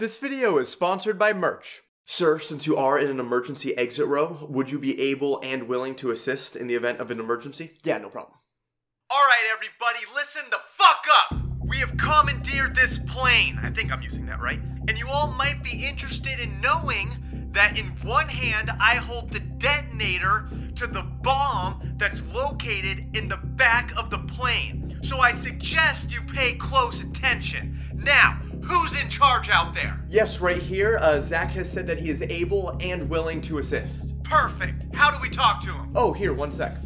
This video is sponsored by STEMerch. Sir, since you are in an emergency exit row, would you be able and willing to assist in the event of an emergency? Yeah, no problem. Alright, everybody, listen the fuck up! We have commandeered this plane. I think I'm using that right. And you all might be interested in knowing that in one hand I hold the detonator to the bomb that's located in the back of the plane. So I suggest you pay close attention. Now, who's in charge out there? Yes, right here, uh, Zach has said that he is able and willing to assist. Perfect. How do we talk to him? Oh, here, one sec.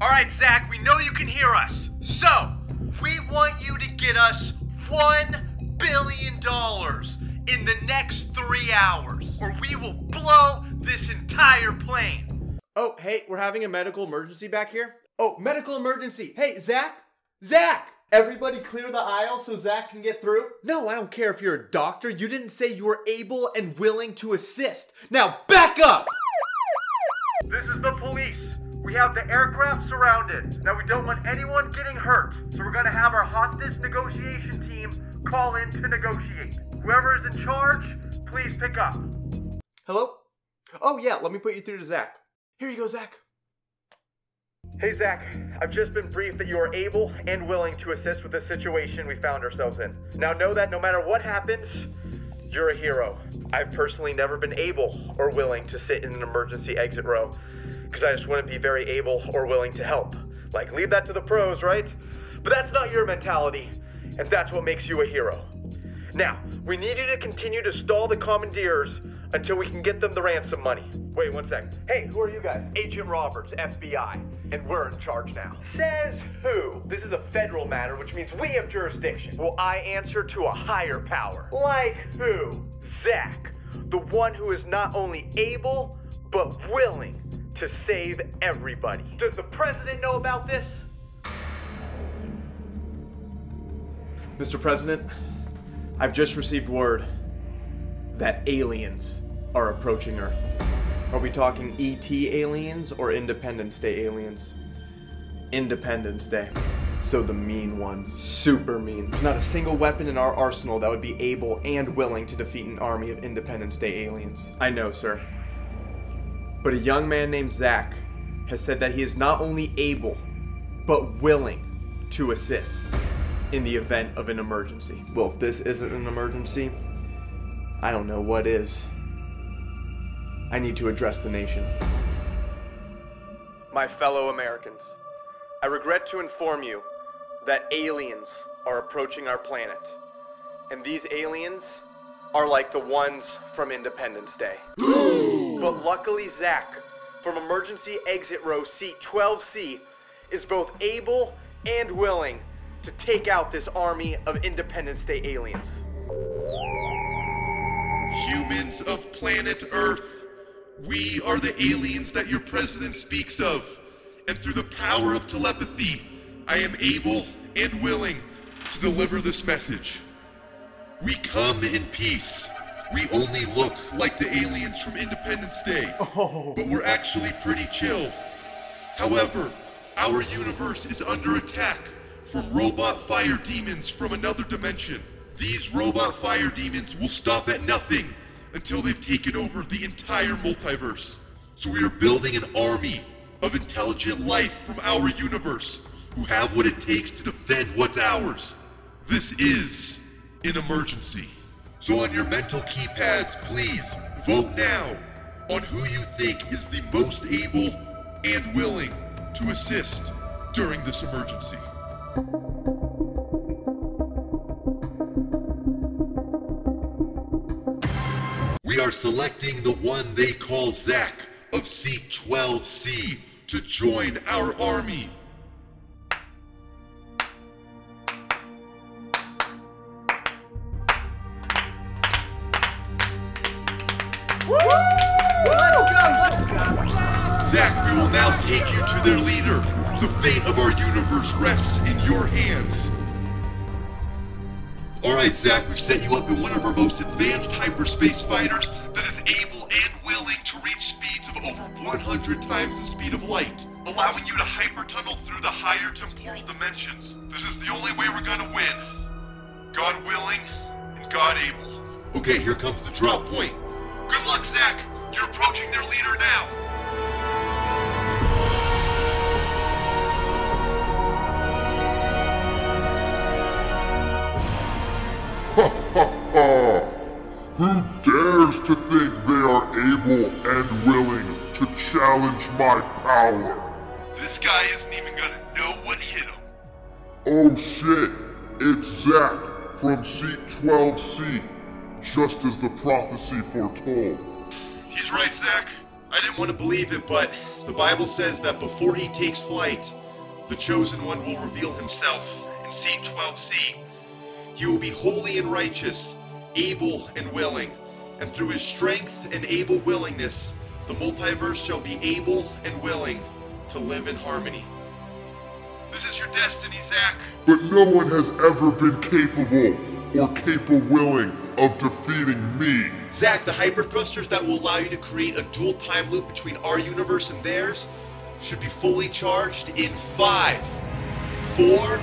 All right, Zach, we know you can hear us. So, we want you to get us $1 billion in the next three hours, or we will blow this entire plane. Oh, hey, we're having a medical emergency back here. Oh, medical emergency. Hey, Zach? Zach! Everybody clear the aisle so Zach can get through? No, I don't care if you're a doctor. You didn't say you were able and willing to assist. Now back up! This is the police. We have the aircraft surrounded. Now, we don't want anyone getting hurt, so we're gonna have our hostage negotiation team call in to negotiate. Whoever is in charge, please pick up. Hello? Oh, yeah, let me put you through to Zach. Here you go, Zach. Hey, Zach, I've just been briefed that you are able and willing to assist with the situation we found ourselves in. Now, know that no matter what happens, you're a hero. I've personally never been able or willing to sit in an emergency exit row because I just wouldn't be very able or willing to help. Like, leave that to the pros, right? But that's not your mentality, and that's what makes you a hero. Now, we need you to continue to stall the commandeers until we can get them the ransom money. Wait one sec. Hey, who are you guys? Agent Roberts, FBI, and we're in charge now. Says who? This is a federal matter, which means we have jurisdiction. Well, I answer to a higher power. Like who? Zach, the one who is not only able, but willing to save everybody. Does the president know about this? Mr. President, I've just received word that aliens are approaching Earth. Are we talking ET aliens or Independence Day aliens? Independence Day. So the mean ones. Super mean. There's not a single weapon in our arsenal that would be able and willing to defeat an army of Independence Day aliens. I know, sir. But a young man named Zach has said that he is not only able, but willing to assist in the event of an emergency. Well, if this isn't an emergency, I don't know what is. I need to address the nation. My fellow Americans, I regret to inform you that aliens are approaching our planet. And these aliens are like the ones from Independence Day. but luckily, Zach, from emergency exit row seat 12C, is both able and willing to take out this army of Independence Day aliens. Humans of planet Earth, we are the aliens that your president speaks of. And through the power of telepathy, I am able and willing to deliver this message. We come in peace. We only look like the aliens from Independence Day, oh. but we're actually pretty chill. However, our universe is under attack from robot fire demons from another dimension. These robot fire demons will stop at nothing until they've taken over the entire multiverse. So we are building an army of intelligent life from our universe who have what it takes to defend what's ours. This is an emergency. So on your mental keypads, please vote now on who you think is the most able and willing to assist during this emergency. We are selecting the one they call Zach of seat 12C to join our army. Let's go, Zach, we will now take you to their leader. The fate of our universe rests in your hands. Alright, Zach, we've set you up in one of our most advanced hyperspace fighters that is able and willing to reach speeds of over 100 times the speed of light. allowing you to hypertunnel through the higher temporal dimensions. This is the only way we're gonna win. God willing and God able. Okay, here comes the drop point. Good luck, Zach. You're approaching their leader now. Who dares to think they are able and willing to challenge my power? This guy isn't even gonna know what hit him. Oh shit, it's Zach from Seat 12C, just as the prophecy foretold. He's right, Zach. I didn't want to believe it, but the Bible says that before he takes flight, the chosen one will reveal himself in seat 12C. He will be holy and righteous, able and willing, and through his strength and able willingness, the multiverse shall be able and willing to live in harmony. This is your destiny, Zach. But no one has ever been capable or capable willing of defeating me. Zach, the hyper thrusters that will allow you to create a dual time loop between our universe and theirs should be fully charged in five, four,